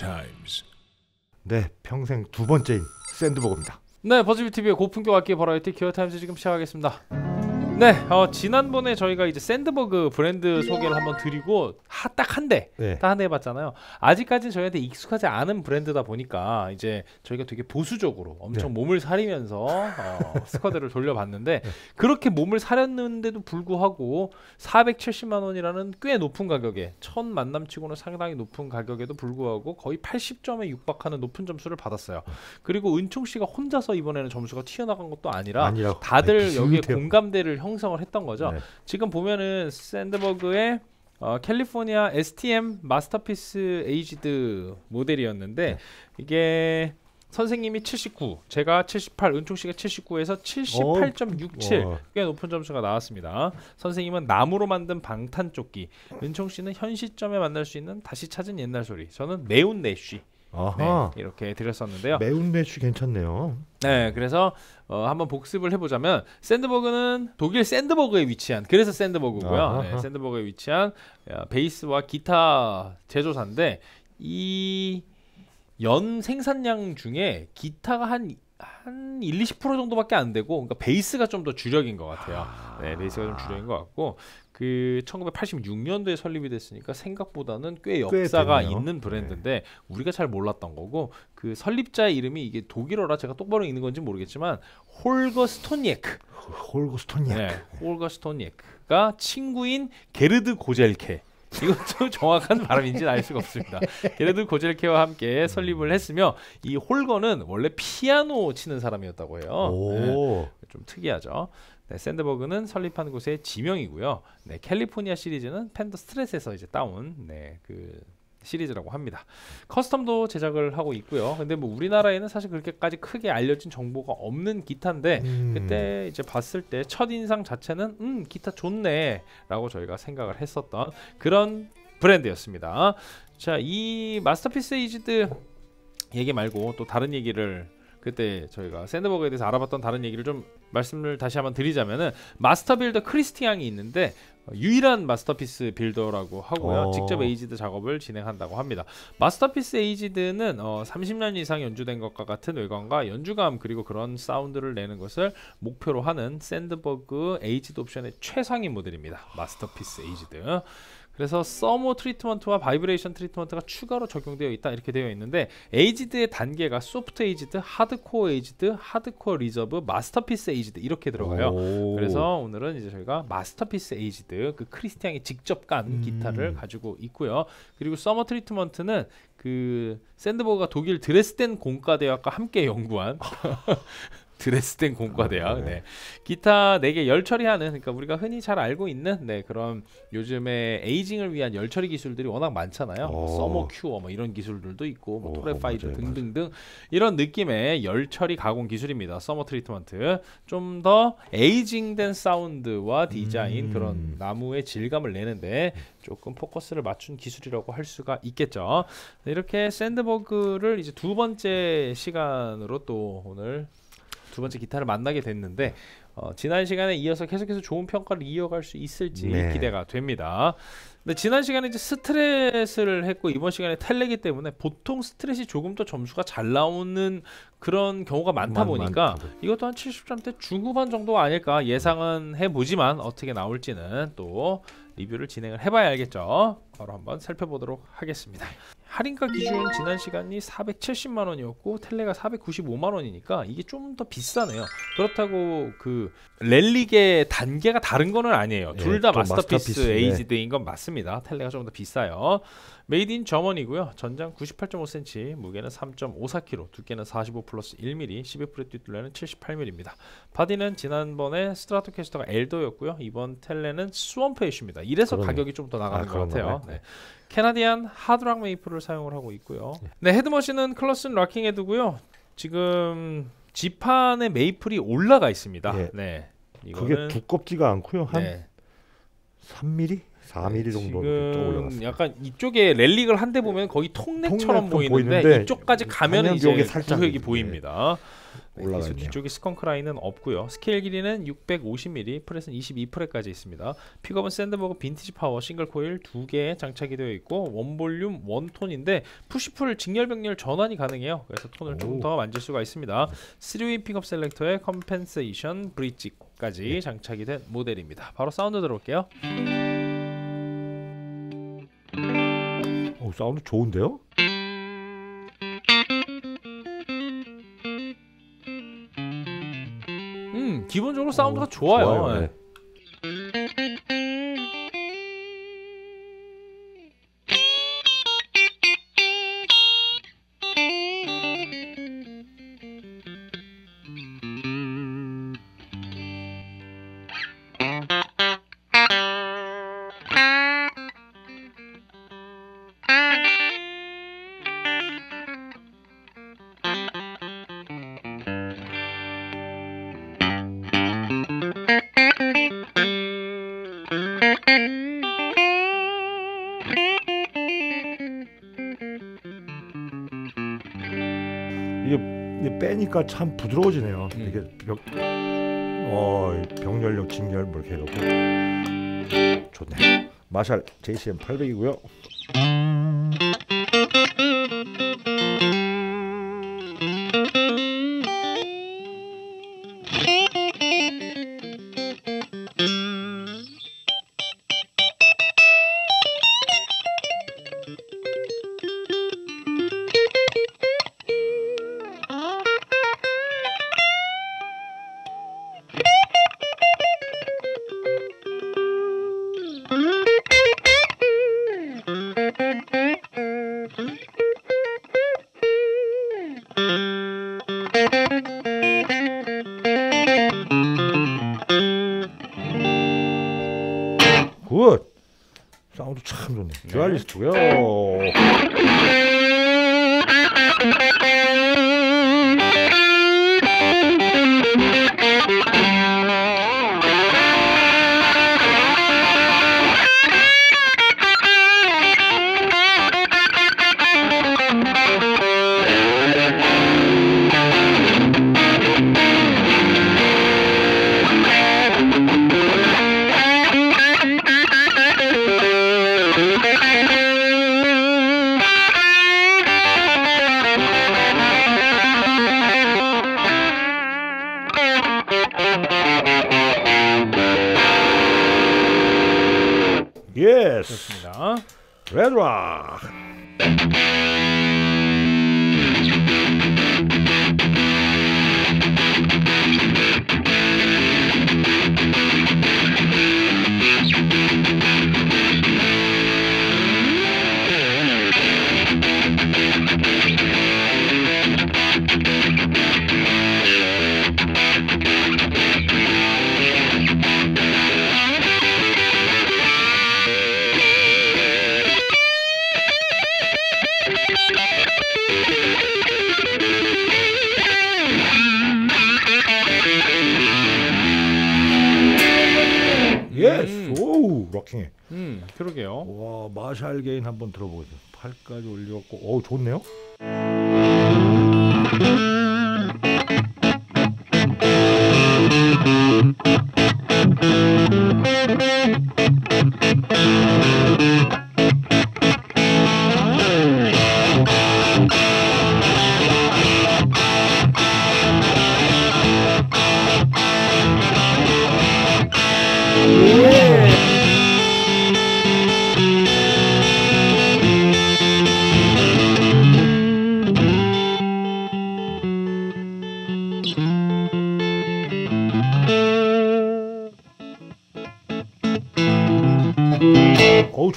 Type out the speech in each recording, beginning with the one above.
times. 네, 평생 두 번째인 샌드버그입니다. 네, 버즈비 TV의 고품격 악기 버라이어티 기어 타임즈 지금 시작하겠습니다. 네, 어, 지난번에 저희가 이제 샌드버그 브랜드 소개를 한번 드리고 딱 한 대, 네. 딱 한 대 해봤잖아요. 아직까지는 저희한테 익숙하지 않은 브랜드다 보니까 이제 저희가 되게 보수적으로 엄청 몸을 사리면서 어, 스코어를 돌려봤는데 그렇게 몸을 사렸는데도 불구하고 470만 원이라는 꽤 높은 가격에 첫 만남치고는 상당히 높은 가격에도 불구하고 거의 80점에 육박하는 높은 점수를 받았어요. 그리고 은총 씨가 혼자서 이번에는 점수가 튀어나간 것도 아니라 아니라고. 다들 네, 여기에. 공감대를 형성을 했던 거죠. 네. 지금 보면은 샌드버그의 어, 캘리포니아 STM Masterpiece Aged 모델이었는데 네. 이게 선생님이 79, 제가 78, 은총 씨가 79에서 78.67 와. 꽤 높은 점수가 나왔습니다. 선생님은 나무로 만든 방탄조끼, 은총 씨는 현 시점에 만날 수 있는 다시 찾은 옛날 소리, 저는 매운 내쉬 네. 이렇게 드렸었는데요. 매운 매추 괜찮네요. 네, 그래서 어, 한번 복습을 해보자면 샌드버그는 독일 샌드버그에 위치한 그래서 샌드버그고요. 네, 샌드버그에 위치한 어, 베이스와 기타 제조사인데 이 연 생산량 중에 기타가 한 한 1, 20% 정도밖에 안 되고 그러니까 베이스가 좀 더 주력인 것 같아요. 네, 베이스가 좀 주력인 것 같고 그 1986년도에 설립이 됐으니까 생각보다는 꽤꽤 역사가 됐네요. 있는 브랜드인데 우리가 잘 몰랐던 거고 그 설립자의 이름이 이게 독일어라 제가 똑바로 읽는 건지 모르겠지만 홀거 스토니에크 홀거 스토니에크. 네, 홀거 스토니에크가 친구인 게르드 고젤케 이것도 정확한 발음인지는 알 수가 없습니다. 게르드 고젤케와 함께 설립을 했으며 이 홀거는 원래 피아노 치는 사람이었다고 해요. 네, 오. 좀 특이하죠. 네, 샌드버그는 설립한 곳의 지명이고요. 네, 캘리포니아 시리즈는 펜더 Strat에서 이제 따온 네, 그 시리즈라고 합니다. custom도 제작을 하고 있고요. 근데 뭐 우리나라에는 사실 그렇게까지 크게 알려진 정보가 없는 기타인데 음. 그때 이제 봤을 때 첫 인상 자체는 음 기타 좋네라고 저희가 생각을 했었던 그런 브랜드였습니다. 자, 이 Masterpiece Aged 얘기 말고 또 다른 얘기를 그때 저희가 샌드버그에 대해서 알아봤던 다른 얘기를 좀 말씀을 다시 한번 드리자면은 master builder 크리스티앙이 있는데 어, 유일한 masterpiece builder라고 하고요. 어. 직접 aged 작업을 진행한다고 합니다. Masterpiece Aged는 어, 30년 이상 연주된 것과 같은 외관과 연주감 그리고 그런 사운드를 내는 것을 목표로 하는 샌드버그 aged 옵션의 최상위 모델입니다. Masterpiece Aged. 그래서 thermo treatment와 vibration treatment가 추가로 적용되어 있다 이렇게 되어 있는데 에이지드의 단계가 soft aged, hardcore aged, hardcore reserve, Masterpiece Aged 이렇게 들어가요. 오. 그래서 오늘은 이제 저희가 Masterpiece Aged 그 크리스티앙이 직접 간 음. 기타를 가지고 있고요. 그리고 thermo treatment는 그 샌드버그가 독일 드레스덴 공과대학과 함께 연구한 드레스덴 공과대학 아, 네. 네. 기타 4개 열 처리하는 그러니까 우리가 흔히 잘 알고 있는 네 그런 요즘에 aging을 위한 열 처리 기술들이 워낙 많잖아요. 뭐 오. thermo cure 뭐 이런 기술들도 있고 뭐 오, torrefied 등등등 이런 느낌의 열 처리 가공 기술입니다. thermo treatment 좀 더 aging된 사운드와 디자인 음. 그런 나무의 질감을 내는데 조금 포커스를 맞춘 기술이라고 할 수가 있겠죠. 네, 이렇게 샌드버그를 이제 두 번째 시간으로 또 오늘 두 번째 기타를 만나게 됐는데 어, 지난 시간에 이어서 계속해서 좋은 평가를 이어갈 수 있을지 네. 기대가 됩니다. 근데 지난 시간에 이제 스트레스를 했고 이번 시간에 텔레기 때문에 보통 스트레스 조금 더 점수가 잘 나오는 그런 경우가 많다 많- 보니까. 이것도 한 70점대 중후반 정도 아닐까 예상은 해보지만 어떻게 나올지는 또 리뷰를 진행을 해봐야 알겠죠. 바로 한번 살펴보도록 하겠습니다. 할인가 기준 지난 시간이 470만 원이었고 텔레가 495만 원이니까 이게 좀 더 비싸네요. 그렇다고 그 relic의 단계가 다른 거는 아니에요. 예, 둘다좀 Masterpiece Masterpiece, 네. Aged인 건 맞습니다. 텔레가 좀 더 비싸요. made in German이고요. 전장 98.5cm, 무게는 3.54kg, 두께는 45 플러스 1mm, 12프렛 뒷둘레는 78mm입니다. body는 지난번에 스트라토캐스터가 alder였고요. 이번 텔레는 swamp ash입니다. 이래서 그러네. 가격이 좀 더 나가는 아, 것 같아요. 네. Canadian hard rock maple을 사용을 하고 있고요. 네, head machine은 Kluson locking head고요. 지금 지판에 maple이 올라가 있습니다. 예. 네. 그게 이거는 두껍지가 않고요. 한 네. 3mm, 4mm 정도 좀 지금 올라갔어요. 약간 이쪽에 relic을 한 데 보면 거의 통neck처럼 보이는데 보이는데 이쪽까지 가면 가면 이제 살짝 구획이 네. 보입니다. 올라가 계속 있네요. 뒤쪽에 skunk line은 없고요. 스케일 길이는 650mm, 프렛은 22프렛까지 있습니다. 픽업은 샌드버그 vintage power single coil 두 개 장착이 되어 있고 one volume one tone인데 push-pull 직렬 병렬 전환이 가능해요. 그래서 톤을 조금 오. 더 만질 수가 있습니다. 3위 pickup selector에 compensation bridge까지 네. 장착이 된 모델입니다. 바로 사운드 들어올게요. 어, 사운드 좋은데요? 음 기본적으로 사운드가 좋아요. 좋아요. 예. 네. 이게 빼니까 참 부드러워지네요. 음. 이게 벽, 어, 병렬력, 직렬 뭐 이렇게 해놓고 좋네. 마샬 JCM 800이고요. 굿. 사운드 참 좋네. 듀얼리스트고요. 레드 예스. 음. 오우 럭킹해. 음 그러게요. 와 마샬 게인 한번 들어보겠습니다. 팔까지 올려갖고 어우 좋네요.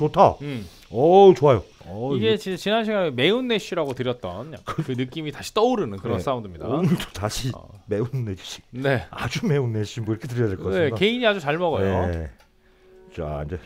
좋다. 음 좋아요. 어우, 이게 진짜 지난 시간에 매운 내쉬라고 드렸던 약간 그 느낌이 다시 떠오르는 그런 네. 사운드입니다. 오늘도 다시 어. 매운 내시 네. 아주 매운 내시 뭐 이렇게 드려야 될것 네, 같습니다. 개인이 아주 잘 먹어요. 네. 자 이제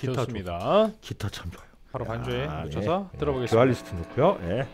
기타 좋- 좋습니다. 기타 참 좋아요. 바로 반주에 아, 맞춰서 예. 들어보겠습니다. 듀얼리스트 넣고요. 예.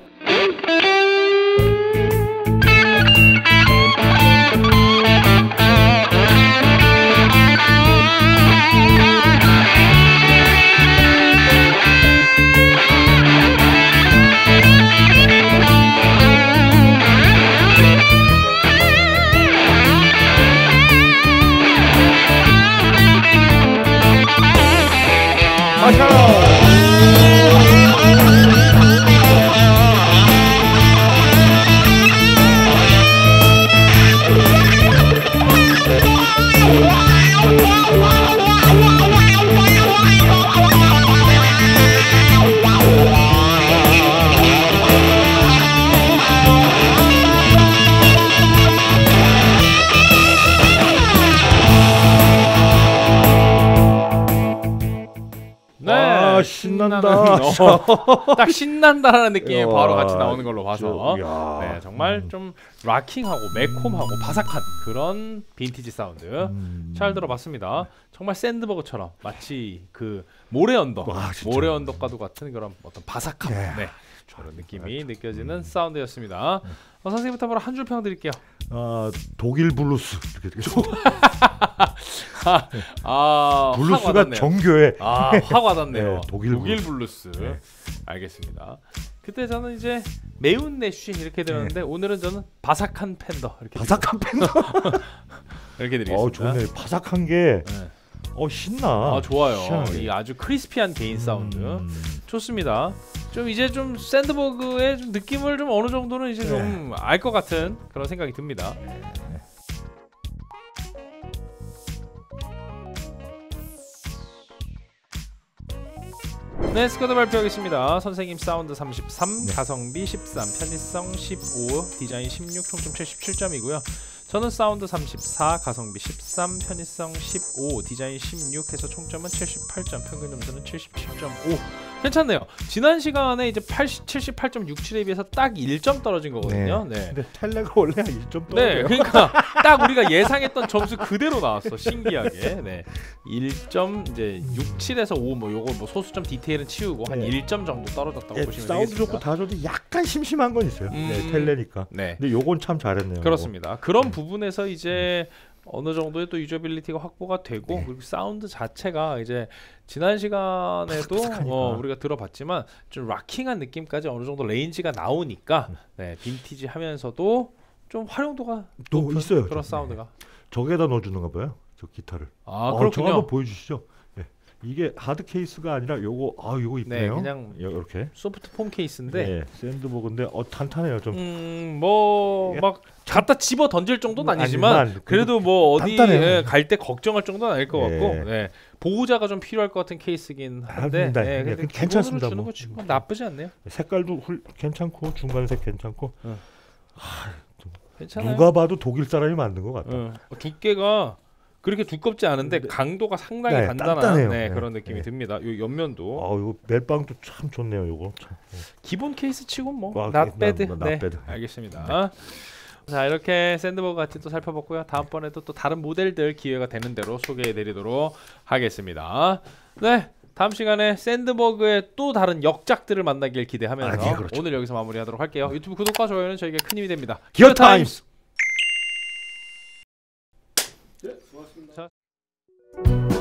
딱 신난다라는 느낌이 야, 바로 같이 나오는 걸로 봐서. 네, 정말 음. 좀 rocking하고 매콤하고 바삭한 그런 빈티지 사운드 음. 잘 들어봤습니다. 정말 샌드버그처럼 마치 그 모래 언덕. 모래 언덕과도 같은 그런 어떤 바삭함, 네. 네, 그런 느낌이 느껴지는 사운드였습니다. 어, 선생님부터 바로 한 줄 평 드릴게요. 아 독일 블루스. 아, 확 블루스가. 정교해. 아, 확 와닿네요. 네, 독일 블루스. 네. 알겠습니다. 그때 저는 이제 매운 내쉬 이렇게 들었는데 오늘은 저는 바삭한 팬더 이렇게 네. 바삭한 팬더. 이렇게 드리겠습니다. 어 좋네. 바삭한 게. 네. 어 신나. 아 좋아요. 희한하게. 이 아주 crispy한 gain 사운드 음. 좋습니다. 좀 이제 좀 샌드버그의 좀 느낌을 좀 어느 정도는 이제 네. 좀알 것 같은 그런 생각이 듭니다. 네, 스코어 발표하겠습니다. 선생님 사운드 33, 네. 가성비 13, 편의성 15, 디자인 16, 총점 77점이고요. 저는 사운드 34, 가성비 13, 편의성 15, 디자인 16 해서 총점은 78점, 평균 점수는 77.5. 괜찮네요. 지난 시간에 이제 80, 78.67에 비해서 딱 1점 떨어진 거거든요. 네. 근데 텔레가 원래 1점 떨어져요. 네, 그러니까 딱 우리가 예상했던 점수 그대로 나왔어. 신기하게. 네. 1점 이제 6, 7에서 5 뭐 요거 뭐 소수점 디테일은 치우고 한 네. 1점 정도 떨어졌다고 예, 보시면 사운드 되겠습니다. 좋고 다 좋은데 약간 심심한 건 있어요. 음. 네, 텔레니까. 네. 근데 요건 참 잘했네요. 그렇습니다. 그런 부분에서 이제 어느 정도의 또 usability가 확보가 되고 네. 그리고 사운드 자체가 이제 지난 시간에도 바삭바삭하니까. 어, 우리가 들어봤지만 좀 rocking한 느낌까지 어느 정도 range가 나오니까 음. 네, 빈티지 하면서도 좀 활용도가 또 높은 있어요, 그런 좀. 사운드가 저기에다 넣어주는가 봐요. 저 기타를. 아 어, 저거 그렇군요. 한번 보여주시죠. 네. 이게 hard case가 아니라 요거 아 요거 네, 이쁘네요. 그냥 이렇게. soft foam case인데 네. 샌드버그인데 어 탄탄해요 좀. 음, 뭐 예. 막 갖다 집어 던질 정도는 음, 아니지만 아니지만 그래도 뭐 어디 단단해요. 갈때 걱정할 정도는 아닐 것 예. 같고 네. 보호자가 좀 필요할 것 같은 케이스긴 한데 아닙니다. 네, 네, 근데 괜찮습니다, 기본으로 주는 뭐. 거 나쁘지 않네요. 색깔도 훌, 괜찮고 중간색 괜찮고 괜찮아요. 누가 봐도 독일 사람이 만든 것 같다. 어, 두께가 그렇게 두껍지 않은데 네. 강도가 상당히 네, 단단한 단단해요. 네, 네, 그런 느낌이 네. 듭니다. 요 옆면도 아 이거 멜빵도 참 좋네요. 참. 기본 케이스 치고 뭐 bad. not 네. 알겠습니다. 자 이렇게 샌드버그 같이 또 살펴봤고요. 다음번에도 또 다른 모델들 기회가 되는 대로 소개해드리도록 하겠습니다. 네. 다음 시간에 샌드버그의 또 다른 역작들을 만나길 기대하면서 아, 네, 그렇죠. 오늘 여기서 마무리하도록 할게요. 유튜브 구독과 좋아요는 저에게 큰 힘이 됩니다. 기어 타임스. Thank you